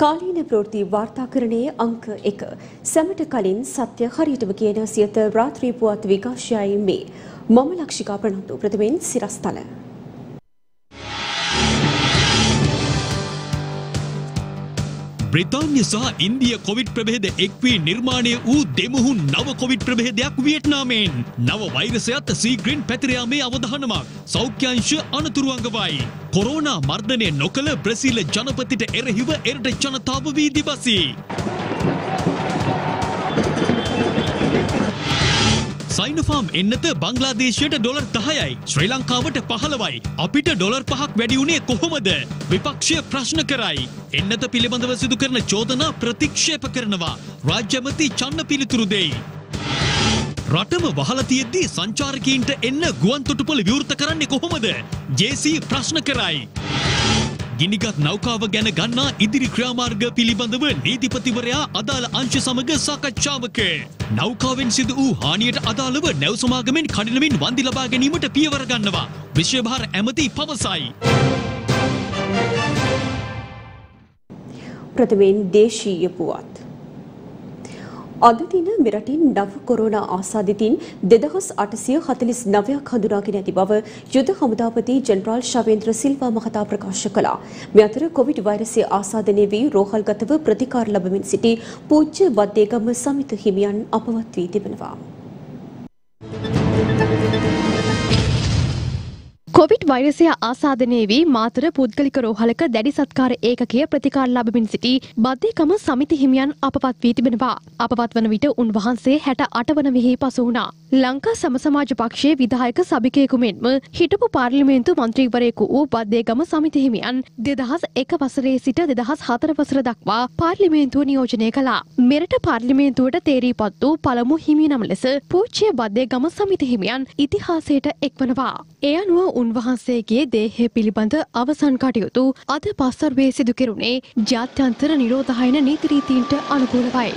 අයිබෝවන් කාලීන ප්‍රවෘත්ති වාර්තාකරණයේ අංක එක. සැමට කලින් සත්‍ය හරියටම කියන සියත රාත්‍රී පුවත් විකාශයයි මේ. මම ලක්ෂිකා ප්‍රනන්දු. ප්‍රථමයෙන් සිරස්තල. බ්‍රතාන්‍ය සහ ඉන්දිය කොවිඩ් ප්‍රභේද එක්වී නිර්මාණය වූ දෙමුහුන් නව කොවිඩ් ප්‍රභේදයක් වියට්නාමෙන් නව වෛරසයත් සීග්‍රින් පැතිරයාමේ අවධානමක් සෞඛ්‍යංශ අනතුරුවංගවයි. කොරෝනා මර්ධනය නොකළ බ්‍රසීල ජනපතිට එරහිව එරට ජනතාව වීදි සයිනෆාම් එන්නත බංගලාදේශයට ඩොලර් දහයයි. ශ්‍රී ලංකාවට පහළවයි. අපිට ඩොලර් පහක් වැඩිවුණේ කොහොමද? විපක්ෂය ප්‍රශ්න කරයි. එන්නත පිළිබඳව සිදු කරන චෝදනා ප්‍රතික්ෂේප කරනවා. රාජ්‍යමති චන්න පිළිතුරු දෙයි. රටම වහලතියෙද්දී සංචාරකීන්ට එන්න ගුවන් තොටුපොළ විවෘත කරන්නේ කොහොමද? ජේසී ප්‍රශ්න කරයි. ගිනිගත් නෞකාව ගැන ගන්නා ඉදිරි ක්‍රියාමාර්ග පිළිබඳව නීතිපතිවරයා අදාළ අංශ සමග සාකච්ඡාවක. නෞකාවෙන් සිදු වූ හානියට අදාළව නැව් සමාගමෙන් කඩිනමින් වන්දි ලබා ගැනීමට පියවර ගන්නවා. විශ්වභාර ඇමති පවසයි. ප්‍රථමයෙන් දේශීය පුවත් අද දින මෙරටින් නව කොරෝනා ආසාදිතින් දෙදහස් අටසිය හතලිස් නවයක් හඳුනාගෙන ඇති බව යුද හමුදාපති ජනරාල් ශවේන්ද්‍ර සිල්වා මහතා ප්‍රකාශ කළා. මේ අතර කොවිඩ් වෛරසය ආසාදනය වී රෝහල්ගතව ප්‍රතිකාර ලබමින් සිටි පූජ්‍ය වද්දේගම සමිත හිමියන් අපවත් වී තිබෙනවා. කොවිඩ් වෛරසය ආසාධනය වී මාතර පුද්ගලික රෝහලක දැඩි සත්කාර ඒකකය ප්‍රතිකාර ලබමින් සිටි බද්ධයකම සමිති හිමියන් අපපත් වී තිබෙනවා. අපපත් වන විට උන්වහන්සේ හැට අටවන විහි පසු වුණා. ලංකා සමසමාජ පක්ෂයේ විදායක සභිකයෙකු මෙන්ම හිටපු පාර්ලිමේන්තු මන්ත්‍රීවරයෙකු වූ බද්ධයගම සමිති හිමියන් දෙදහස් එක වසරේ සිට දෙදහස් හතර වසර දක්වා පාර්ලිමේන්තුව නියෝජනය කළා. මෙරට පාර්ලිමේන්තුවට තේරී පත් වූ පළමු හිමිනම් ලෙස පූච්චය බද්ධයගම සමිති හිමියන් ඉතිහාසයට එක්වනවා. එය අනුව උන්වහන්සේගේ දේහය පිළිබඳ අවසන් කටයුතු අද පස්සර්වේ සිදු කෙරුණේ ජාත්‍යන්තර නිරෝධහයන නීතිරීතීන්ට අනුකූලවයි.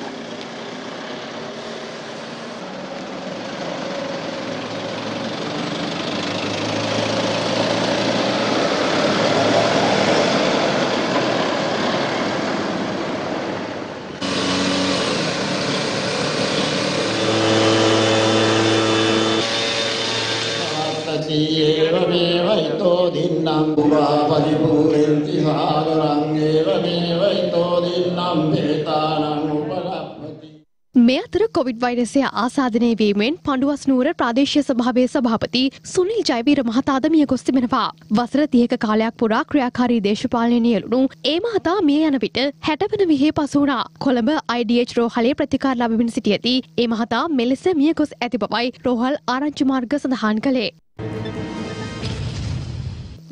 කොවිඩ් වෛරසය ආසාධනය වීමෙන් පඩුවස් නුවර ප්‍රාදේශය සභාවේ සභාපති සුනිල් ජයවීර මහතාද මිය ගොස් තිබෙනවා. වසර තියක කාලයක් පුරා ක්‍රියාකාරී දේශපාලනය නියලුණු ඒ මහතා මිය යන විට හැටවන විහේ පසු වුණා. කොළඹ IDH රෝහලේ ප්‍රතිකාර ලබමින් සිටියදී ඒ මහතා මෙලෙස මිය ගොස් ඇති බවයි රෝහල් ආරංචි මාර්ග සඳහන් කළේ.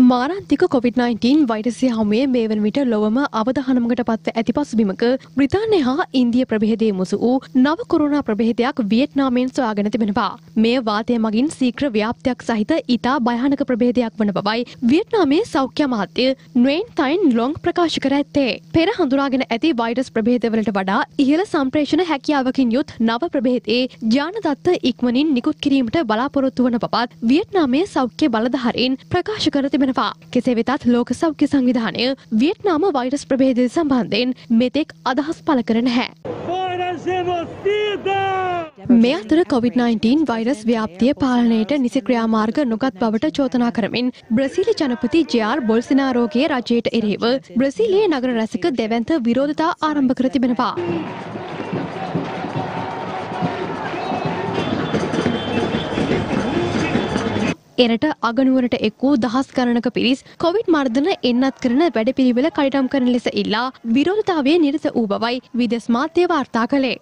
මාරන්තික COොVID-19 වෛරසය හමුවේ මේ වන විට ලොවම අවධහනමකට පත්ව ඇති පසුබිමක බ්‍රිතාන්‍ය හා ඉන්දිය ප්‍රභේදය මුසු වූ නව කොරුණා ප්‍රභේදයක් වියට්නාමෙන් සොයාගෙන තිබෙනවා. මේ වාතය මගින් සීක්‍ර ව්‍යාප්තියක් සහිත ඉතා භයනක ප්‍රභේදයක් වන බවයි වියට්නාමේ සෞඛ්‍ය මහත්‍ය නොයින් තයින් ලොං ප්‍රකාශ කර ඇත්තේ. පෙර හඳුනාගෙන ඇති වෛරස් ප්‍රභේදවලට වඩා ඉහළ සම්ප්‍රේෂණ හැකියාවකින් යුත් නව ප්‍රභේදයේ ජානදත්ත ඉක්මනින් නිකුත් කිරීමට බලාපොරොත්තු වන බවත් වියට්නාමේ සෞඛ්‍ය බලධහරින් ප්‍රකාශ කර තිබෙනවා. වෙනවා. කෙසේ වෙතත් ලෝක සෞඛ්‍ය සංවිධානය වියට්නාම වෛරස් ප්‍රභේදය සම්බන්ධයෙන් මෙතෙක් අදහස් පළ කර නැහැ. මේ අතර COොVID-19 වෛරස් ව්‍යාප්තිය පාලනයට නිසි ක්‍රියාමාර්ග නොගත් බවට චෝතනා කරමින් බ්‍රසිලි ජනපති ජයාර් බොල්සිනාරෝගේ රජයට එරෙහිව බ්‍රසිලියේ නගර රැසික දෙවන්ත විරෝධතා ආරම්භ කර තිබෙනවා. එරට අගනුවරට එක් වූ දහස් ගණනක පිරිස් කොවිඩ් මර්ධන එන්නත් කරන වැඩපිළිවෙල කඩිටම් කරන ලෙස ඉල්ලා විරෝධතාවය නිරත වූ බවයි විදෙස් මාධ්‍ය වාර්තා කළේ.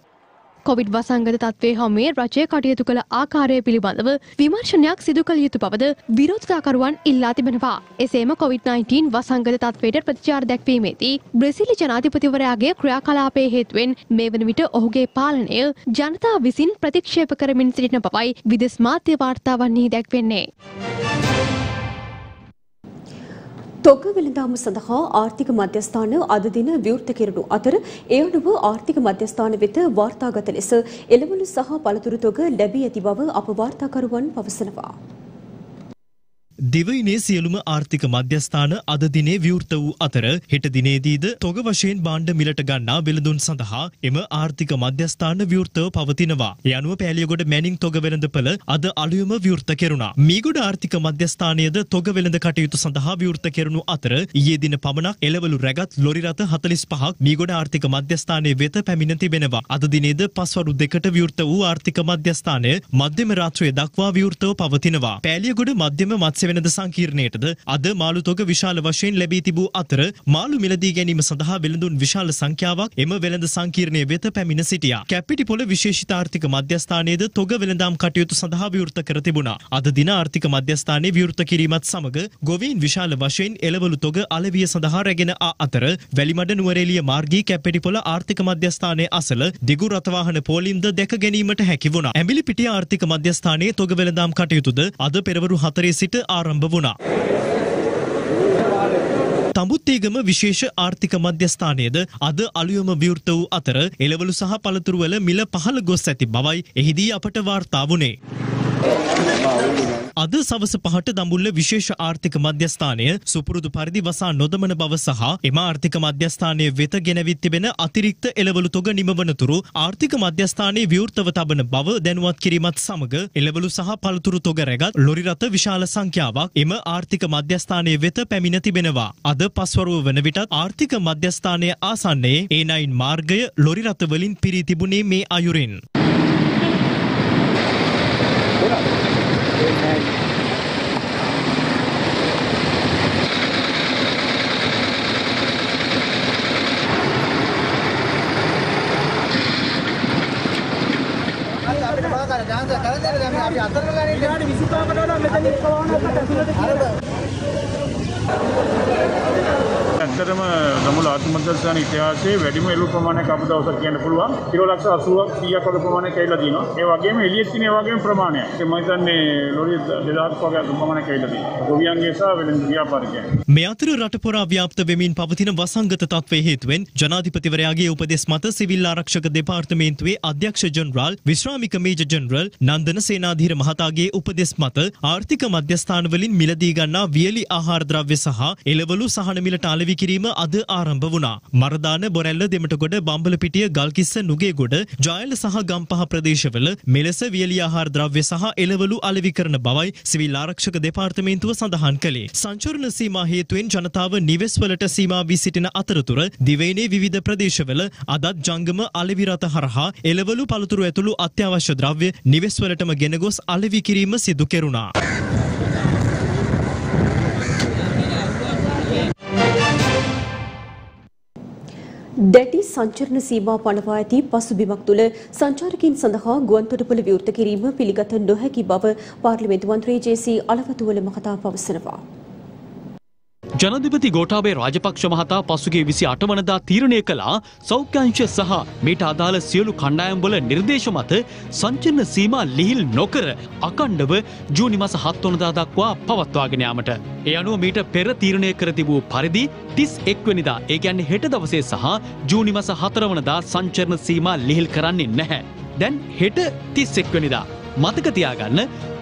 කොවිඩ් වසංගත තත්ත්වය හමුවේ රජය කටයුතු කළ ආකාරය පිළිබඳව විමර්ශනයක් සිදු කළ යුතු බවද විරෝධතාකරුවන් ඉල්ලා තිබෙනවා. එසේම කොවිD-19 වසංගත තත්වයට ප්‍රතිචාර දැක්වීමේදී බ්‍රසිලි ජනාධිපතිවරයාගේ ක්‍රියාකලාපය හේතුවෙන් මේ වන විට ඔහුගේ පාලනය ජනතා විසින් ප්‍රතික්ෂේප කරමින් සිටින බවයි විදෙස් මාධ්‍ය වාර්තාවන්නේ දැක්වෙන්නේ. තොග වෙළඳාම සඳහා ආර්ථික මධ්‍යස්ථාන අද දින විවෘත කෙරෙනු අතර ඒ අනුව ආර්ථික මධ්‍යස්ථාන වෙත වාර්තාගත ලෙස එළවලු සහ පළතුරු තොග ලැබී ඇති බව අප වාර්තාකරුවන් පවසනවා. දිවයිනේ සියලුම ආර්ථික මධ්‍යස්ථාන අද දිනේ විවෘත වූ අතර හෙට දිනේදීද තොග වශයෙන් භාණ්ඩ මිලට ගන්නා වෙළඳුන් සඳහා එම ආර්ථික මධ්‍යස්ථාන විවෘතව පවතිනවා. ඒ අනුව පෑලියගොඩ මැනින් තොග වෙළඳපළ අද අලුයම විවෘත කෙරුණා. මීගොඩ ආර්ථික මධ්‍යස්ථානයේද තොග වෙළඳ කටයුතු සඳහා විවෘත කෙරුණු අතර ඊයේ දින පමණක් එළවලු රැගත් ලොරි රථ 45ක් මීගොඩ ආර්ථික මධ්‍යස්ථානයේ වෙත පැමිණ තිබෙනවා. අද දිනේද පස්වරු දෙකට විවෘත වූ ආර්ථික මධ්‍යස්ථානය මධ්‍යම රාත්‍රියේ දක්වා විවෘතව පවතිනවා. පෑලියගොඩ මධ්‍යම මත්ස්‍ය වෙළඳ සංකීර්ණයටද අද මාළු තොග විශාල වශයෙන් ලැබී තිබූ අතර මාළු මිලදී ගැනීම සඳහා වෙළඳුන් විශාල සංඛ්‍යාවක් එම වෙළඳ සංකීර්ණය වෙත පැමිණ සිටියා. කැපිටිපොළ විශේෂිත ආර්ථික මධ්‍යස්ථානයේද තොග වෙළඳාම් කටයුතු සඳහා විවෘත කර තිබුණා. අද දින ආර්ථික මධ්‍යස්ථානයේ විවෘත කිරීමත් සමග ගොවීන් විශාල වශයෙන් එළවලු තොග අලවිය සඳහා රැගෙන ආ අතර වැලිමඩ නුවරඑළිය මාර්ගී කැපිටිපොළ ආර්ථික මධ්‍යස්ථානයේ අසල දිගු රථවාහන පෝලින්ද දැක ගැනීමට හැකි වුණා. ඇඹිලිපිටිය ආර්ථික මධ්‍යස්ථානයේ තොග වෙළඳාම් කටයුතුද අද පෙරවරු 4 සිට ආරම්භ වුණා. තඹුත්තේගම විශේෂ ආර්ථික මධ්‍යස්ථානයේද අද අලුයම විවෘත වූ අතර එළවලු සහ පළතුරුවල මිල පහළ ගොස් ඇති බවයි එහිදී අපට වාර්තා වුණේ. අද සවස පහට දඹුල්ල විශේෂ ආර්ථික මධ්‍යස්ථානය සුපුරුදු පරිදි වසා නොදමන බව සහ එම ආර්ථික මධ්‍යස්ථානය වෙත ගෙනවිත් තිබෙන අතිරික්ත එළවලු තොග නිමවනතුරු ආර්ථික මධ්‍යස්ථානයේ විවෘතව තබන බව දැනුවත් කිරීමත් සමග එළවලු සහ පළතුරු තොග රැගත් ලොරි රථ විශාල සංඛ්‍යාවක් එම ආර්ථික මධ්‍යස්ථානයේ වෙත පැමිණ තිබෙනවා. අද පස්වරුව වන විටත් ආර්ථික මධ්‍යස්ථානය ආසන්නයේ ඒනයින් මාර්ගය ලොරි රථ වලින් පිරී තිබුණේ මේ අයුරින්. Amen. විසුකාමනවා මෙතන එක්කවනවා කටසුරට කියලා ඇත්තටම දමුල ආත්මදර්ශන ඉතිහාසයේ වැඩිම එළු ප්‍රමාණයක් අප දවසක් කියන්න පුළුවන්. කිලෝ ලක්ෂ 80ක් 100ක් වගේ ප්‍රමාණයක් ඇවිල්ලා තියෙනවා. ඒ වගේම එළියෙත් තියෙන ඒ වගේම ප්‍රමාණයක්. ඒ මම හිතන්නේ ලොරි 2000ක් වගේ ප්‍රමාණයක් ඇවිල්ලා තියෙනවා. ගොවියන්ගේ සහ වෙළඳ ව්‍යාපාරිකයන්. මේ අතර රට පුරා ව්‍යාප්ත වෙමින් පවතින වසංගත තත්ත්වයේ හේතුවෙන් ජනාධිපතිවරයාගේ උපදෙස් මත සිවිල් ආරක්ෂක දෙපාර්තමේන්තුවේ අධ්‍යක්ෂ ජනරාල් විශ්‍රාමික මේජර් ජනරල් නන්දන සේනාධීර මහතාගේ උපදෙස් මත ආර්ථික මධ්‍යස්ථානවලින් මිලදී ගන්නා වියලි ආහාර ද්‍රව්‍ය සහ එළවලු සහන මිලට අලෙවි කිරීම අද ආරම්භ වුණා. මරදාන බොරැල්ල දෙමටගොඩ බම්බලපිටිය ගල්කිස්ස නුගේගොඩ ජයල සහ ගම්පහ ප්‍රදේශවල මෙලෙස වියලි ආහාර ද්‍රව්‍ය සහ එළවලු අලෙවි කරන බවයි සිවිල් ආරක්ෂක දෙපාර්තමේන්තුව සඳහන් කළේ. සංචරණ සීමා හේතුවෙන් ජනතාව නිවෙස්වලට සීමා වී සිටින අතරතුර දිවයිනේ විවිධ ප්‍රදේශවල අදත් ජංගම අලෙවි රථ හරහා එළවලු පළතුරු ඇතුළු අත්‍යවශ්‍ය ද්‍රව්‍ය නිවෙස්වලටම ගෙන ගොස් අලෙවි කිරීම සිදු කෙරුණා. දැටි සංචරණ සීමා පනවා ඇති පසුබිමක් තුළ සංචාරකින් සඳහා ගුවන්තොටුපළ විවෘත කිරීම පිළිගත නොහැකි බව පාර්ලිමේන්තු මන්ත්‍රී ජේ.සී. අලවතුවල මහතා පවසනවා. ජනධිපති ගෝඨාභය රාජපක්ෂ මහතා පසුගිය විසි අටවනදා තීරණය කළා සෞඛ්‍යංශ සහ මේට අදාළ සියලු කණ්ඩායම්වල නිර්දේශ මත සංචරණ සීමා ලිහිල් නොකර අකණ්ඩව ජූනි මස හත්වනදා දක්වා පවත්වාගෙන යාමට. ඒ අනුව මීට පෙර තීරණය කර තිබූ පරිදි තිස් එක්වනිදා ඒ ගැන්නේ හෙට දවසේ සහ ජූනි මස හතරවනදා සංචරණ සීමා ලිහිල් කරන්නේ නැහැ. දැන් හෙට තිස් එක්වනිදා. මතක තියාගන්න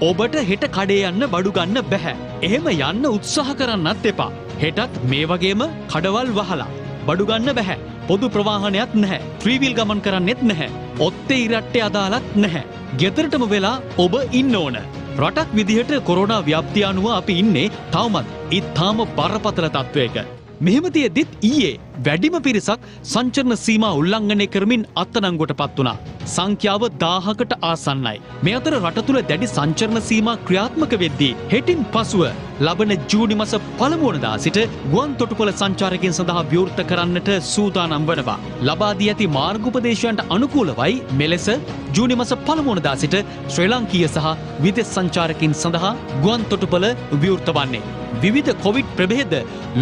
ඔබට හෙට කඩේ යන්න බඩු ගන්න බැහැ. එහෙම යන්න උත්සාහ කරන්නත් එපා. හෙටත් මේ වගේම කඩවල් වහලා. බඩු ගන්න බැහැ. පොදු ප්‍රවාහනයක් නැහැ. ත්‍රීවිල් ගමන් කරන්නෙත් නැහැ. ඔත්තේ ඉරට්ටේ අදාලත් නැහැ. ගෙතරටම වෙලා ඔබ ඉන්න ඕන. රටක් විදිහට කොරෝනා ව්‍යාප්තිය අනුව අපි ඉන්නේ තවමත් ඉත්තාම බරපතල තත්ත්වයක. මෙහෙම තියෙද්දිත් ඊයේ වැඩිම පිරිසක් සංචරණ සීමා උල්ලංඝනය කරමින් අත්අඩංගුවට පත් වුණා. සංඛ්‍යාව 1000කට ආසන්නයි. මේ අතර රට තුල දැඩි සංචරණ සීමා ක්‍රියාත්මක වෙද්දී හෙටින් පසුව ලබන ජූනි මාස පළමු වනදා සිට ගුවන් තොටුපළ සංචාරකයන් සඳහා විවෘත කරන්නට සූදානම් වනවා. ලබා දී ඇති මාර්ගෝපදේශයන්ට අනුකූලවයි මෙලෙස ජූනි මාස පළමු වනදා සිට ශ්‍රී ලංකීය සහ විදෙස් සංචාරකයන් සඳහා ගුවන් තොටුපළ විවෘත වන්නේ. විවිධ කොවිඩ් ප්‍රභේද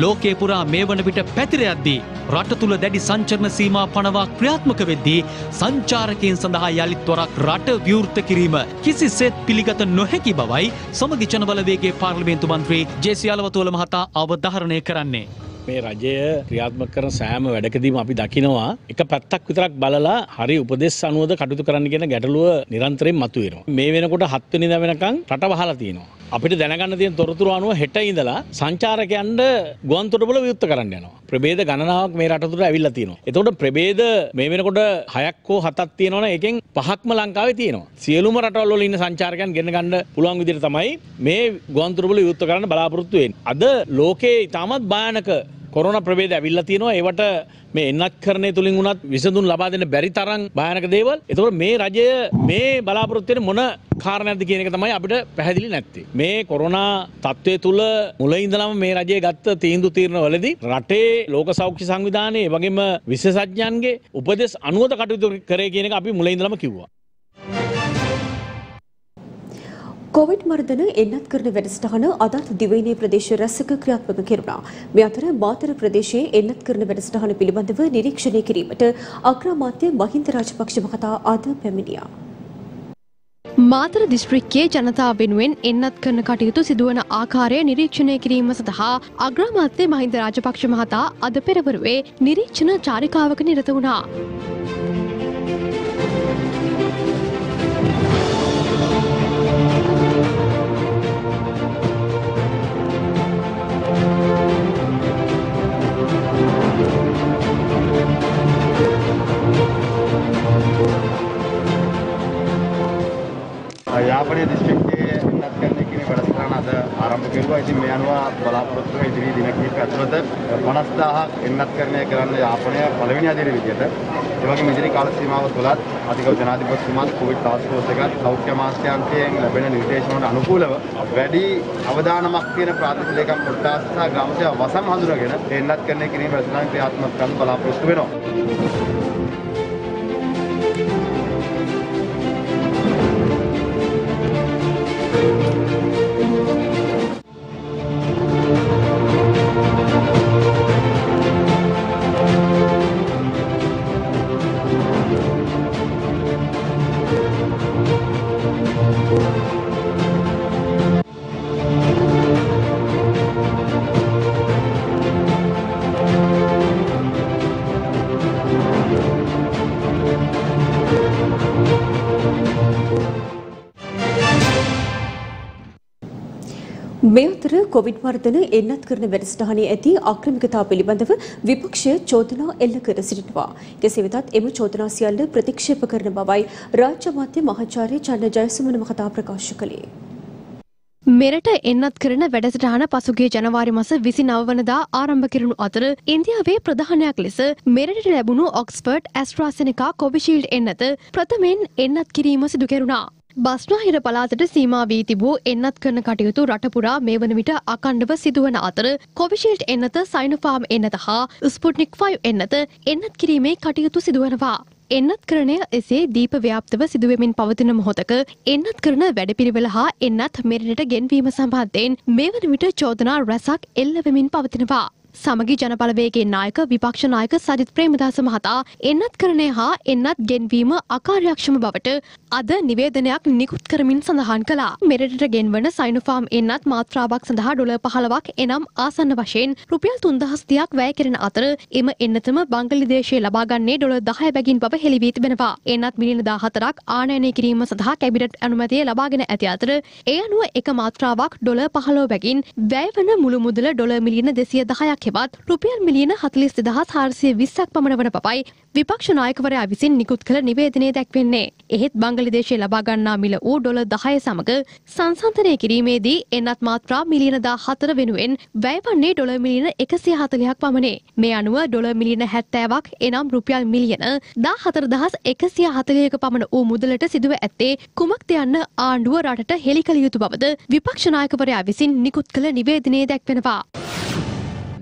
ලෝකේ පුරා මේ වන විට පැතිර යද්දී රට තුළ දැඩි සංචරණ සීමා පනවා ක්‍රියාත්මක වෙද්දී සංචාරකයන් සඳහා යළිත් වරක් රට විවෘත කිරීම කිසිසේත් පිළිගත නොහැකි බවයි සමගි ජනබලවේගේ පාර්ලිමේන්තු මන්ත්‍රී ජේ.සී. අලවතුවල මහතා අවධාරණය කරන්නේ. මේ රජය ක්‍රියාත්මක කරන සෑම වැඩකදීම අපි දකිනවා එක පැත්තක් විතරක් බලලා හරි උපදෙස් අනුවද කටයුතු කරන්න කියන ගැටලුව නිරන්තරයෙන් මතුවෙනවා. මේ වෙනකොට හත්වෙනි දා වෙනකන් රට වහලා තියෙනවා. අපිට දැනගන්න තියෙන තොරතුරු අනුව හෙට ඉඳලා සංචාරකයන්ට ගුවන් තොටුපොළ විවෘත කරන්න යනවා. ප්‍රභේද ගණනාවක් මේ රට තුර ඇවිල්ලා තියෙනවා. එතකොට ප්‍රභේද මේ වෙනකොට හයක් හෝ හතක් තියෙනවනේ එකෙන් පහක්ම ලංකාවේ තියෙනවා. සියලුම රටවල් වල ඉන්න සංචාරකයන් ගෙන ගන්න පුළුවන් විදිහට තමයි මේ ගුවන් තොටුපොළ විවෘත කරන්න බලාපොරොත්තු වෙන්නේ. අද ලෝකේ ඉතාමත් භයානක කොරෝන ප්‍රබේද ඇවිල්ලා තියෙනවා ඒවට මේ එන්නත් කරණය තුලින් වුණත් විසඳුම් ලබා දෙන්න බැරි තරම් භයානක දේවල්. ඒතකොට මේ රජය මේ බලාපොරොත්තු වෙන මොන කාරණයක්ද කියන එක තමයි අපිට පැහැදිලි නැත්තේ. මේ කොරෝනා තත්ත්වය තුල මුල ඉඳලම මේ රජය ගත්ත තීන්දුව තීරණ වලදී රටේ ලෝක සෞඛ්‍ය සංවිධානයේ ඒ වගේම විශේෂඥයන්ගේ උපදෙස් අනුවද කටයුතු කරේ කියන එක අපි මුල ඉඳලම කිව්වා. කොවිඩ් මර්ධන එන්නත් කරන වැඩසටහන අදත් දිවයිනේ ප්‍රදේශ රැසක ක්‍රියාත්මක කෙරුණා. මේ අතර මාතර ප්‍රදේශයේ එන්නත් කරන වැඩසටහන පිළිබඳව නිරීක්ෂණය කිරීමට අග්‍රාමාත්‍ය මහින්ද රාජපක්ෂ මහතා අද පැමිණියා. මාතර දිස්ත්‍රික්කයේ ජනතාව වෙනුවෙන් එන්නත් කරන කටයුතු සිදුවන ආකාරය නිරීක්ෂණය කිරීම සඳහා අග්‍රාමාත්‍ය මහින්ද රාජපක්ෂ මහතා අද පෙරවරුවේ නිරීක්ෂණ චාරිකාවක නිරත වුණා. වගේම ඉදිරි කාල සීමාව තුළත් අධිකරු ජනාධිපතිතුමාත් කොවිඩ් ටාස්ක් ෆෝස් එකත් සෞඛ්‍ය අමාත්‍යාංශයෙන් ලැබෙන නිර්දේශන වලට අනුකූලව වැඩි අවධානමක් තියෙන ප්‍රාථමික ලේකම් කොට්ටාස සහ ග්‍රාම සේවා වසම් හඳුනගෙන එන්නත් කරණය කිරීම වැඩසටහන ක්‍රියාත්මක කරන්න බලාපොරොත්තු වෙනවා. කොවිඩ් වර්ධන එන්නත් කරන වැඩසටහනේ ඇති ආක්‍රමිකතා පිළිබඳව විපක්ෂය චෝදනා එල්ල කර සිටිනවා. කෙසේ වෙතත් එම චෝදනා සියල්ල ප්‍රතික්ෂේප කරන බවයි රාජ්‍ය අමාත්‍ය මහාචාර්ය චන්න ජයසුමන මහතා ප්‍රකාශ කළේ. මෙරට එන්නත් කරන වැඩසටහන පසුගේ ජනවාරි මස විසි නවවනදා ආරම්භ කරනු අතර ඉන්දියාවේ ප්‍රධානයක් ලෙස මෙරට ලැබුණු ඔක්ස්පර්ට් ඇස්ට්‍රාසනිකා කොවිශීල්ඩ් එන්නත ප්‍රථමෙන් එන්නත් කිරීම සිදු කෙරුණා. බස්නාහිර පලාතට සීමා වී තිබූ එන්නත් කරන කටයුතු රටපුරා මේ වන විට අකණ්ඩව සිදුවන අතර කොවිශීල්ඩ් එන්නත සයිනෆාම් එන්නත හා ස්පුට්නික් 5 එන්නත එන්නත් කිරීමේ කටයුතු සිදුවනවා. එන්නත් කරණය එසේ දීප ව්‍යාප්තව සිදුවමින් පවතින මොහොතක එන්නත් කරන වැඩපිළිවෙල හා එන්නත් මෙරට ගෙන්වීම සම්බන්ධයෙන් මේ වන විට චෝදනා රැසක් එල්ලවෙමින් පවතිනවා. සමගි ජනපලවේගේ නායක විපක්ෂ නායක සජිත් ප්‍රේමදාස මහතා එන්නත් කරණය හා එන්නත් ගෙන්වීම අකාර්යක්ෂම බවට අද නිවේදනයක් නිකුත් කරමින් සඳහන් කළා. මෙරටට ගෙන්වන සයිනුෆාම් එන්නත් මාත්‍රාවක් සඳහා ඩොල පහලවක් එනම් ආසන්න වශයෙන් රුපියල් තුන්දහස්තියක් වැය කෙරෙන අතර එම එන්නතම බංගලිදේශය ලබාගන්නේ ඩොල දහය බැගින් බව හෙළිවී තිබෙනවා. එන්නත් මිලියන දාහතරක් ආනයනය කිරීම සඳහා කැබිනට් අනුමැතිය ලබාගෙන ඇති අතර ඒ අනුව එක මාත්‍රාවක් ඩොල පහලෝ බැගින් වැය වන මුළු මුදල ඩොල මිලියන දෙසිය දහයක් හෙවත් රුපියල් මිලියන හතලිස් දෙදහස් හාරසිය විස්සක් පමණ වන පපයි විපක්ෂ නායකවරයා විසින් නිකුත් කළ නිවේදනය දැක්වෙන්නේ. එහෙත් බංගලිදේශය ලබාගන්නා මිල වූ ඩොල දහය සමඟ සංසන්තනය කිරීමේදී එන්නත් මාත්‍රා මිලියන දා හතර වෙනුවෙන් වැයවන්නේ ඩොල මිලියන එකසිය හතලයක් පමණේ. මේ අනුව ඩොල මිලියන හැත්තෑවක් එනම් රුපියල් මිලියන දා හතර දහස් එකසිය හතලයක පමණ වූ මුදලට සිදුව ඇත්තේ කුමක්ද යන්න ආණ්ඩුව රටට හෙළි කළ යුතු බවද විපක්ෂනායකවරයා විසින් නිකුත් කළ නිවේදනයේ දැක්වෙනවා.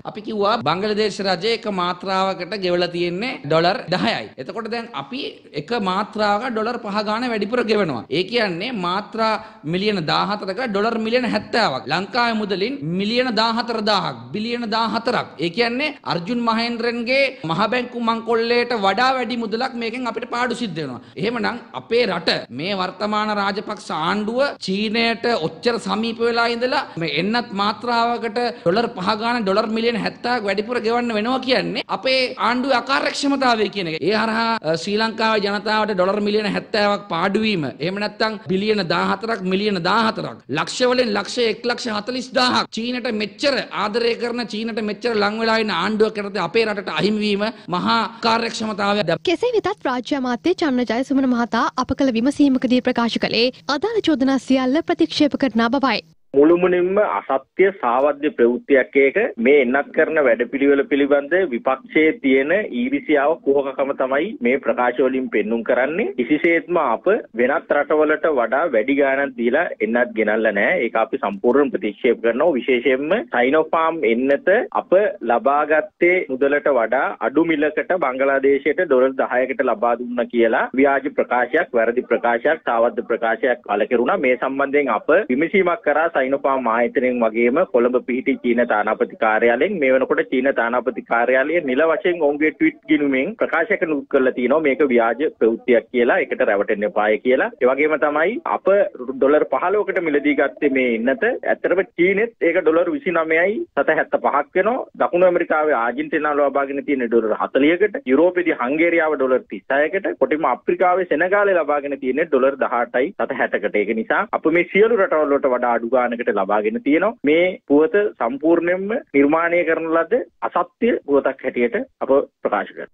අපි කිව්වා බංගලදේශ රජය එක මාත්‍රාවකට ගෙවලා තියෙන්නේ ඩොලර් 10යි. එතකොට දැන් අපි එක මාත්‍රාවක ඩොලර් 5 ගාණ වැඩිපුර ගෙවනවා. ඒ කියන්නේ මාත්‍රා මිලියන 14ක ඩොලර් මිලියන 70ක්. ලංකාවේ මුදලින් මිලියන 14000ක්, බිලියන 14ක්. ඒ කියන්නේ අර්ජුන් මහේන්ද්‍රන්ගේ මහ බැංකු මංකොල්ලයට වඩා වැඩි මුදලක් මේකෙන් අපිට පාඩු සිද්ධ වෙනවා. එහෙමනම් අපේ රට මේ වර්තමාන රාජපක්ෂ ආණ්ඩුව චීනයට ඔච්චර සමීප වෙලා ඉඳලා මේ එන්නත් මාත්‍රාවකට ඩොලර් 5 ගාණ ඩොලර් මිලියන මිලියන 70ක් වැඩිපුර ගෙවන්න වෙනවා කියන්නේ අපේ ආණ්ඩුවේ අකාර්යක්ෂමතාවය කියන එක. ඒ හරහා අ, ශ්‍රී ලංකාවේ ජනතාවට ඩොලර් මිලියන 70ක් පාඩුවීම එහෙම නැත්නම් බිලියන 14ක් මිලියන 14ක් ලක්ෂ වලින් ලක්ෂ 1 ලක්ෂ 40000ක් චීනට මෙච්චර ආදරය කරන චීනට මෙච්චර ලං වෙලා ඉන්න ආණ්ඩුවක් යටතේ අපේ රටට අහිමි වීම මහා කාර්යක්ෂමතාවය කෙසේ වෙතත් රාජ්‍ය අමාත්‍ය චන්න ජයසුමන මහතා අප කළ විමසීමකදී ප්‍රකාශ කළේ අදාළ චෝදනා සියල්ල ප්‍රතික්ෂේප කරනා බවයි. මුළුමනින්ම අසත්‍ය සාවද්‍ය ප්‍රවෘත්තියක් ඒක. මේ එන්නත් කරන වැඩපිළිවෙල පිළිබඳ විපක්ෂයේ තියෙන ඊරිසියාව කුහකකම තමයි මේ ප්‍රකාශ වලින් පෙන්눔 කරන්නේ. කිසිසේත්ම අප වෙනත් රටවලට වඩා වැඩි ගාණක් දීලා එන්නත් ගෙනල්ලා නැහැ. ඒක අපි සම්පූර්ණ ප්‍රතික්ෂේප කරනවා. විශේෂයෙන්ම සයිනෝෆාම් එන්නත අප ලබාගත්තේ මුදලට වඩා අඩු මිලකට බංගලාදේශයට ඩොලර් 10කට ලබා දුන්නා කියලා ව්‍යාජ ප්‍රකාශයක් වැරදි ප්‍රකාශයක් සාවද්‍ය ප්‍රකාශයක් කලකිරුණා මේ සම්බන්ධයෙන් අප විමසීමක් කරා සයිනෝෆාම් ආයතනයෙන් වගේම කොළඹ පිහිටි චීන තානාපති කාර්යාලයෙන් මේ වෙනකොට චීන තානාපති කාර්යාලය නිල වශයෙන් ඔවුන්ගේ ට්වීට් ගිණුමෙන් ප්‍රකාශයක් නුත් කරලා තිනවා මේක ව්‍යාජ ප්‍රවෘත්තියක් කියලා ඒකට රැවටෙන්න එපාය කියලා. ඒ වගේම තමයි අප ඩොලර් 15කට මිලදී ගත්තේ මේ ඉන්නත ඇත්තටම චීනෙත් ඒක ඩොලර් 29යි 775ක් වෙනවා. දකුණු ඇමරිකාවේ ආජන්ටිනාව ලබාගෙන තියෙන ඩොලර් 40කට, යුරෝපයේදී හංගේරියාව ඩොලර් 36කට, කොටිම අප්‍රිකාවේ සෙනගාලේ ලබාගෙන තියෙන ඩොලර් 18යි 760කට. ඒක නිසා අප මේ සියලු රටවල් වලට වඩා අඩු ගානකට ලබාගෙන තියෙනවා. මේ පුවත සම්පූර්ණයෙන්ම නිර්මාණය කරන ලද අසත්‍ය පුවතක් හැටියට අප ප්‍රකාශ කරනවා.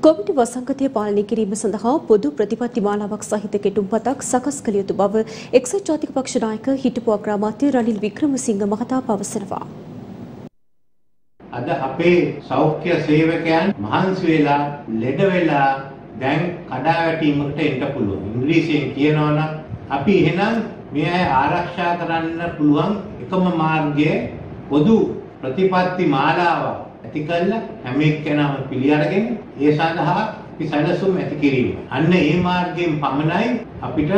කොවිඩ් වසංගතය පාලනය කිරීම සඳහා පොදු ප්‍රතිපත්ති මාලාවක් සහිත කෙටුම්පතක් සකස් කළ යුතු බව එක්සත් ජාතික පක්ෂ නායක හිටපු අග්‍රාමාත්‍ය රනිල් වික්‍රමසිංහ මහතා පවසනවා. අද අපේ සෞඛ්‍ය සේවකයන් මහන්සි වෙලා ලෙඩ වෙලා දැන් කඩාවැටීමකට එන්න පුළුවන්. ඉංග්‍රීසියෙන් කියනවා නම් අපි එහෙනම් මේ අය ආරක්ෂා කරන්න පුළුවන් එකම මාර්ගය පොදු ප්‍රතිපත්ති මාලාවක් ඇති කළා හැම එක්කෙනාම පිළි අරගෙන ඒ සඳහා අපි සැලසුම් ඇති කිරීම. අන්න ඒ මාර්ගයෙන් පමණයි අපිට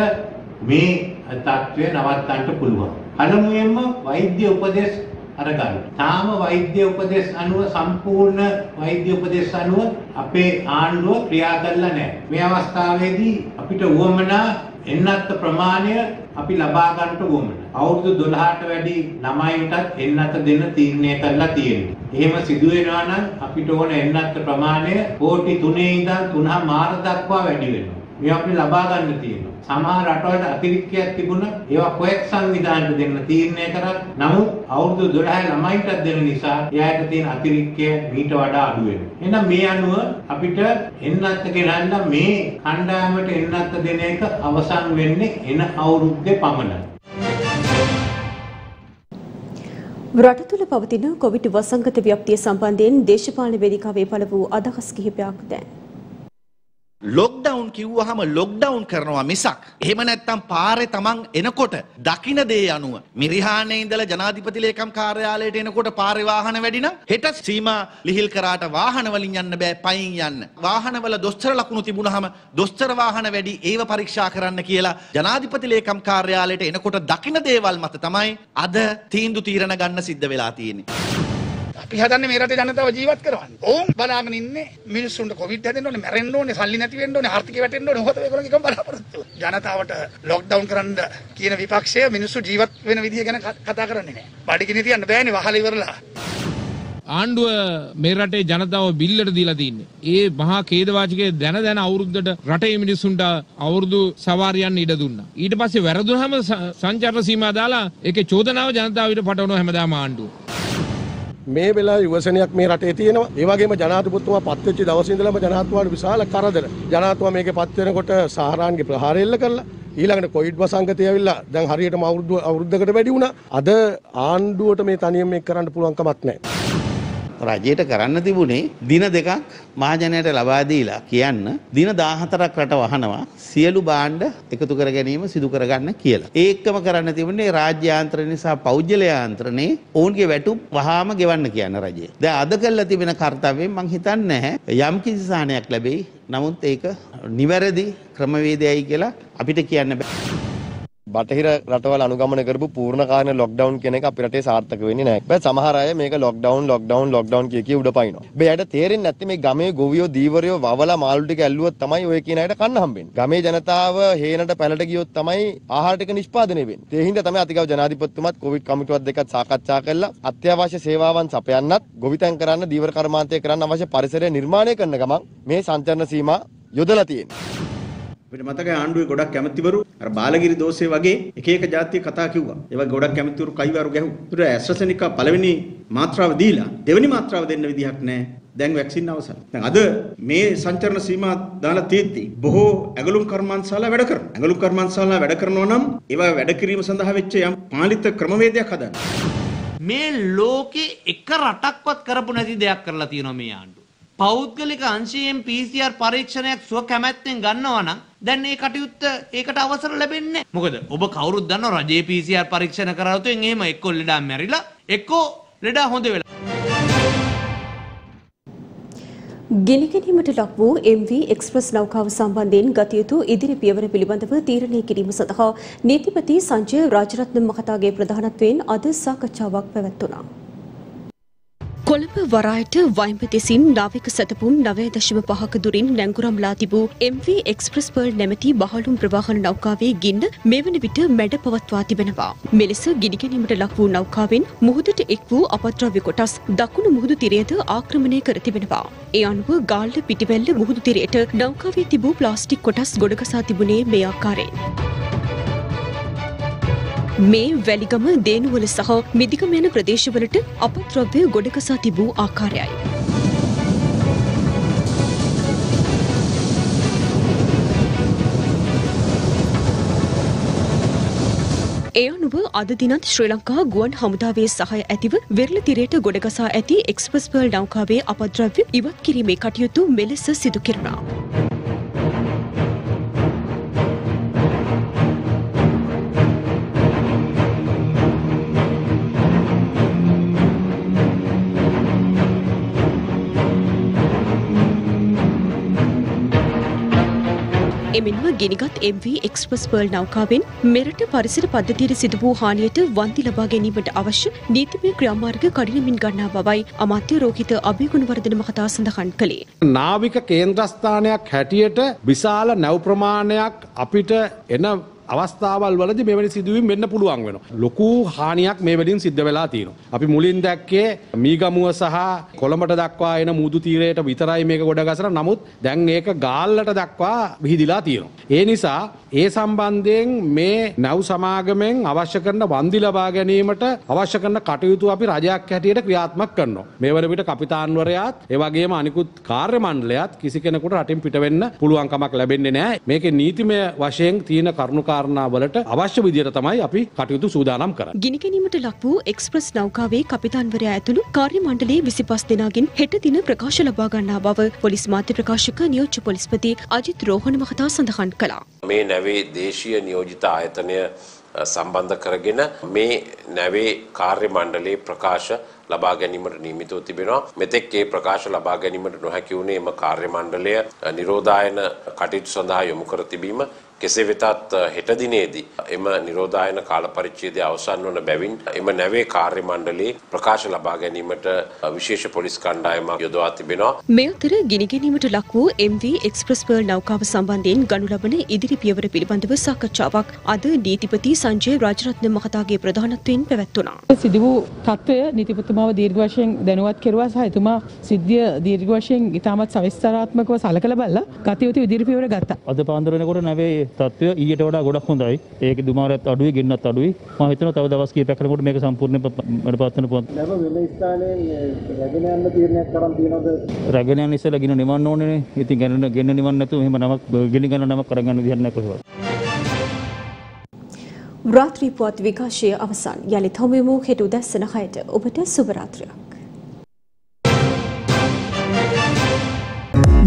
මේ තත්ත්වය නවත්තන්න පුළුවන්. පළමුවෙන්ම වෛද්‍ය උපදෙස් අරගන්න. තාම වෛද්‍ය උපදෙස් අනුව සම්පූර්ණ වෛද්‍ය උපදෙස් අනුව අපේ ආණ්ඩුව ක්‍රියා කරලා නැහැ. මේ අවස්ථාවේදී අපිට උවමනා එන්නත් ප්‍රමාණය අපි ලබා ගන්නට උවමනා. අවුරුදු 12ට වැඩි ළමයින්ටත් එන්නත් දෙන්න තීරණය කරලා තියෙනවා. එහෙම සිදු වෙනවා නම් අපිට ඕන එන්නත් ප්‍රමාණය කෝටි 3 ඉඳන් 3 මාර දක්වා වැඩි වෙනවා. මේ අපි ලබා ගන්න තියෙනවා. සමහර රටවල අතිරික්තයක් තිබුණා. ඒවා කොඑක් සංවිධානයට දෙන්න තීරණය කරා. නමුත් අවුරුදු 12 ළමයින්ට දෙන නිසා එයාට තියෙන අතිරික්තය මීට වඩා අඩු වෙනවා. එහෙනම් මේ අනුව අපිට එන්නත් ගෙනල්ලා මේ කණ්ඩායමට එන්නත් දෙන එක අවසන් වෙන්නේ එන අවුරුද්දේ පමණයි. රට තුළ පවතින කොවිඩ් වසංගත ව්‍යාප්තිය සම්බන්ධයෙන් දේශපාලන වේදිකාවේ පළ වූ අදහස් කිහිපයක් දැන්. ලොක්ඩවුන් කිව්වහම ලොක්ඩවුන් කරනවා මිසක්. එහෙම නැත්තම් පාරේ තමන් එනකොට දකින දේ අනුව මිරිහානේ ඉඳලා ජනාධිපති ලේකම් කාර්යාලයට එනකොට පාරේ වාහන වැඩි නම් හෙට සීමා ලිහිල් කරාට වාහන වලින් යන්න බෑ පයින් යන්න. වාහනවල දොස්තර ලකුණු තිබුණාම දොස්තර වාහන වැඩි ඒව පරීක්ෂා කරන්න කියලා ජනාධිපති ලේකම් කාර්යාලයට එනකොට දකින දේවල් මත තමයි අද තීන්දුව තීරණ ගන්න සිද්ධ වෙලා තියෙන්නේ. අපි හදන්නේ මේ රටේ ජනතාව ජීවත් කරවන්න. ඕම් බලාගෙන ඉන්නේ මිනිස්සුන්ට කොවිඩ් හැදෙන්න ඕනේ, මැරෙන්න ඕනේ, සල්ලි නැති වෙන්න ඕනේ, ආර්ථිකය වැටෙන්න ඕනේ. මොකද ඒගොල්ලෝ එකම බලාපොරොත්තු. ජනතාවට ලොක්ඩවුන් කරන්න කියන විපක්ෂය මිනිස්සු ජීවත් වෙන විදිය ගැන කතා කරන්නේ නැහැ. බඩගිනි තියන්න බෑනේ වහල ඉවරලා. ආණ්ඩුව මේ රටේ ජනතාව බිල්ලට දීලා තින්නේ. ඒ මහා ඛේදවාචකයේ දැන දැන අවුරුද්දට රටේ මිනිසුන්ට අවුරුදු සවාරියන්න ඉඩ දුන්නා. ඊට පස්සේ වැරදුනහම සංචාරණ සීමා දාලා ඒකේ චෝදනාව ජනතාවට පටවනවා හැමදාම ආණ්ඩුව. මේ වෙලා යුවසනයක් මේ රටේ තියෙනවා. ඒ වගේම ජනාධිපතිතුමා පත් වෙච්ච දවසේ ඉඳලම ජනාධිපතිතුමාට විශාල කරදර. ජනාධිපතිතුමා මේකේ පත් වෙනකොට සහරාන්ගේ ප්‍රහාරය එල්ල කළා. ඊළඟට කොවිඩ් වසංගතය ඇවිල්ලා දැන් හරියටම අවුරුදු අවුරුද්දකට වැඩි වුණා. අද ආණ්ඩුවට මේ තනියම මේක කරන්න පුළුවන් කමක් නැහැ. රජයට කරන්න තිබුණේ දින දෙකක් මහජනයට ලබා දීලා කියන්න දින 14ක් රට වහනවා සියලු භාණ්ඩ එකතු කර ගැනීම සිදු කරගන්න කියලා. ඒකම කරන්න තිබුණේ රාජ්‍ය යාන්ත්‍රණය සහ පෞද්ගල යාන්ත්‍රණේ ඔවුන්ගේ වැටුප් වහාම ගෙවන්න කියන රජය. දැන් අද කළා තිබෙන කාර්යයෙන් මං හිතන්නේ නැහැ යම් කිසි සාහනයක් ලැබෙයි. නමුත් ඒක නිවැරදි ක්‍රමවේදයයි කියලා අපිට කියන්න බෑ. බටහිර රටවල් අනුගමනය කරපු පූර්ණකාලීන ලොක්ඩවුන් කියන එක අපේ රටේ සාර්ථක වෙන්නේ නැහැ. බෑ සමහර අය මේක ලොක්ඩවුන් ලොක්ඩවුන් ලොක්ඩවුන් කිය කිය උඩ පනිනවා. බෑයට තේරෙන්නේ නැත්තේ මේ ගමේ ගොවියෝ දීවරයෝ වවලා මාළු ටික ඇල්ලුවොත් තමයි ඔය කියන අයට කන්න හම්බෙන්නේ. ගමේ ජනතාව හේනට පැලට ගියොත් තමයි ආහාර ටික නිෂ්පාදනය වෙන්නේ. ඒ හින්දා තමයි අතිගව ජනාධිපතිතුමත් කොවිඩ් කමිටුවත් දෙකත් සාකච්ඡා කරලා අත්‍යවශ්‍ය සේවාවන් සපයන්නත් ගොවිතැන් කරන්න දීවර කර්මාන්තය කරන්න අවශ්‍ය පරිසරය නිර්මාණය කරන ගමන් මේ සංචරණ සීමා යොදලා තියෙන්නේ. අපිට මතකයි ආණ්ඩුවේ ගොඩක් කැමතිවරු අර බාලගිරි දෝෂේ වගේ එක එක ජාතිය කතා කිව්වා. ඒ වගේ ගොඩක් කැමතිවරු කයිවාරු ගැහුවා. ඒතර ඇස්ට්‍රසෙනිකා පළවෙනි මාත්‍රාව දීලා දෙවෙනි මාත්‍රාව දෙන්න විදිහක් නැහැ. දැන් වැක්සින් අවසන්. දැන් අද මේ සංචරණ සීමා දාලා තියෙද්දි බොහෝ ඇඟලුම් කර්මාන්තශාලා වැඩ කරනවා. ඇඟලුම් කර්මාන්තශාලා වැඩ කරනවා නම් ඒවා වැඩ කිරීම සඳහා වෙච්ච යම් පාලිත ක්‍රමවේදයක් හදන්න. මේ ලෝකේ එක රටක්වත් කරපු නැති දෙයක් කරලා තියෙනවා මේ ආණ්ඩුව. පෞද්ගලික අංශයෙන් PCR පරීක්ෂණයක් සුව කැමැත්තෙන් ගන්නවා නම් දැන් මේ කටයුත්ත ඒකට අවසර ලැබෙන්නේ මොකද ඔබ කවුරුත් දන්නවා රජයේ PCR පරීක්ෂණ කරවතුෙන් එහෙම එක්කෝ ලෙඩා මැරිලා එක්කෝ ලෙඩා හොඳ වෙලා ගෙනගැනීමට ලක් වූ MV එක්ස්ප්‍රස් නෞකාව සම්බන්ධයෙන් ගත යුතු ඉදිරි පියවර පිළිබඳව තීරණය කිරීම සඳහා නීතිපති සංජය රාජරත්න මහතාගේ ප්‍රධානත්වයෙන් අද සාකච්ඡාවක් පැවැත්වුණා. කොළඹ වරායට වයිම්ප දෙසින් නාවික සැතපුම් නවය දශම පහක දුරින් නැංගුරම්ලා තිබූ MV එක්ස්ප්‍රස් පර්ල් නැමැති බහලුම් ප්‍රවාහන නෞකාවේ ගින්න මෙවන විට මැඩ පවත්වා තිබෙනවා. මෙලෙස ගිනිගැනීමට ලක් වූ නෞකාවෙන් මුහුදට එක් වූ අපද්‍රව්‍ය කොටස් දකුණු මුහුදු තිරයද ආක්‍රමණය කර තිබෙනවා. ඒ අනුව ගාල්ල පිටිවැල්ල මුහුදු තිරයට නෞකාවේ තිබූ ප්ලාස්ටික් කොටස් ගොඩගසා තිබුණේ මේ ආකාරයෙන්. මේ වැලිගම දේනුවල සහ මිදිගම යන ප්‍රදේශවලට අපද්‍රව්‍ය ගොඩකසා තිබූ ආකාරයයි. ඒ අනුව අද දිනත් ශ්‍රී ලංකා ගුවන් හමුදාවේ සහය ඇතිව වෙරළ තිරයට ගොඩගසා ඇති එක්ස්ප්‍රස් පර්ල් නෞකාවේ අපද්‍රව්‍ය ඉවත් කිරීමේ කටයුතු මෙලෙස සිදු කෙරුණා. එමෙන්ම ගිනිගත් MV එක්ස්ප්‍රස් පර්ල් නෞකාවෙන් මෙරට පරිසර පද්ධතියට සිදු වූ හානියට වන්දි ලබා ගැනීමට අවශ්‍ය නීතිමය ක්‍රියාමාර්ග කඩිනමින් ගන්නා බවයි අමාත්‍ය රෝහිත අභිගුණවර්ධන මහතා සඳහන් කළේ. නාවික කේන්ද්‍රස්ථානයක් හැටියට විශාල නැව් ප්‍රමාණයක් අපිට එන අවස්ථාවල් වලදී මෙවැනි සිදුවීම් වෙන්න පුළුවන් වෙනවා. ලොකු හානියක් මේ වලින් සිද්ධ වෙලා තියෙනවා. අපි මුලින් දැක්කේ මීගමුව සහ කොළඹට දක්වා එන මුදු තීරයට විතරයි මේක ගොඩ ගසන නමුත් දැන් ඒක ගාල්ලට දක්වා විහිදිලා තියෙනවා. ඒ නිසා ඒ සම්බන්ධයෙන් මේ නැව් සමාගමෙන් අවශ්‍ය කරන වන්දි ලබා ගැනීමට අවශ්‍ය කරන කටයුතු අපි රජයක් හැටියට ක්‍රියාත්මක කරනවා. මේ වන විට කපිතාන්වරයාත් ඒ වගේම අනිකුත් කාර්ය මණ්ඩලයත් කිසි කෙනෙකුට රටින් පිට වෙන්න පුළුවන් කමක් ලැබෙන්නේ නැහැ. මේකේ නීතිමය වශයෙන් තියෙන කරුණු කාරණාවලට අවශ්‍ය විදියට තමයි අපි කටයුතු සූදානම් කරන්නේ. ගිනිගැනීමට ලක් වූ එක්ස්ප්‍රස් නෞකාවේ කපිතාන්වරයා ඇතුළු කාර්ය මණ්ඩලයේ 25 දෙනාගෙන් හෙට දින ප්‍රකාශ ලබා ගන්නා බව පොලිස් මාධ්‍ය ප්‍රකාශක නියෝජ්‍ය පොලිස්පති අජිත් රෝහණ මහතා සඳහන් කළා. මේ නැවේ දේශීය නියෝජිත ආයතනය සම්බන්ධ කරගෙන මේ නැවේ කාර්ය මණ්ඩලයේ ප්‍රකාශ ලබා ගැනීමට නියමිතව තිබෙනවා. මෙතෙක් ඒ ප්‍රකාශ ලබා ගැනීමට නොහැකි වුණේ එම කාර්ය මණ්ඩලය නිරෝධායන කටයුතු සඳහා යොමු කර තිබීම කෙසේ වෙතත් හෙට දිනේදී එම නිරෝධායන කාල පරිච්ඡේදය අවසන් වන බැවින් එම නැවේ කාර්ය මණ්ඩලයේ ප්‍රකාශ ලබා ගැනීමට විශේෂ පොලිස් කණ්ඩායමක් යොදවා තිබෙනවා. මේ අතර ගිනිගැනීමට ලක් වූ MV එක්ස්ප්‍රස් පර්ල් නෞකාව සම්බන්ධයෙන් ගනු ලබන ඉදිරි පියවර පිළිබඳව සාකච්ඡාවක් අද නීතිපති සංජය රාජරත්න මහතාගේ ප්‍රධානත්වයෙන් පැවැත්වුණා. සිදු වූ තත්ත්වය නීතිපතිමාව දීර්ඝ වශයෙන් දැනුවත් කෙරුවා සහ එතුමා සිද්ධිය දීර්ඝ වශයෙන් ඉතාමත් සවිස්තරාත්මකව සලකලා බලලා ගතයුතු ඉදිරි පියවර ගත්තා. අද පාන්දර වෙනකොට නැවේ තත්ත්වය ඊට වඩා ගොඩක් හොඳයි. ඒක දුමාරයත් අඩුයි ගෙන්නත් අඩුයි. මම හිතනවා තව දවස් කිහිපයක් කරනකොට මේක සම්පූර්ණයෙන් වැඩ පවත්වන්න පුළුවන්. නැව මෙම ස්ථානයේ රැගෙන යන්න තීරණයක් කරන් තියෙනවද? රැගෙන යන්න ඉස්සෙල්ලා ගින නිවන්න ඕනේ. ඉතින් ගෙන්න ගෙන්න නිවන්න නැතුව එහෙම නමක් ගෙනි ගන්න නමක් කරගන්න විදිහක් නැහැ කොහෙවත්. රාත්‍රී පුවත් විකාශය අවසන් යළිත් හමුවෙමු හෙට උදැස්සන 6ට ඔබට සුබ